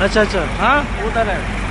अच्छा अच्छा। हाँ? उधर है।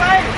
ไป